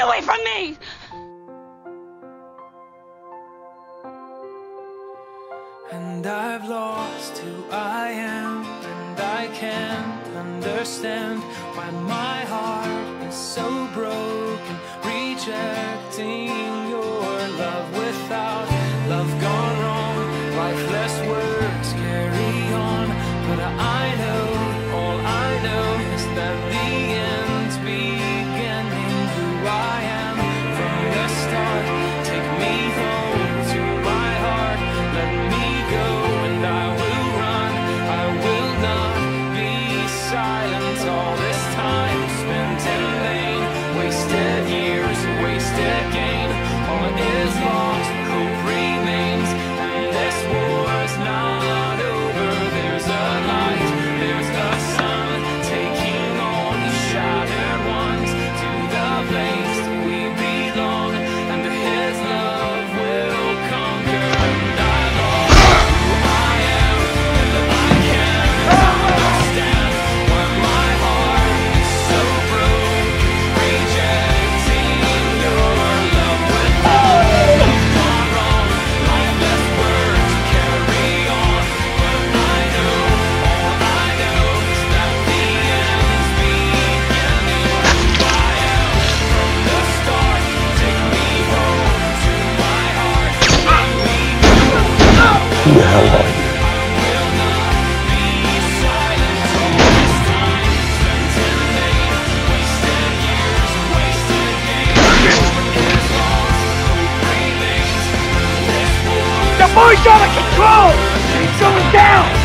Away from me! And I've lost who I am, and I can't understand why my heart is so broken, rejecting your love without love gone wrong, lifeless. go. Who the hell are you? The boy's out of control! He's going down!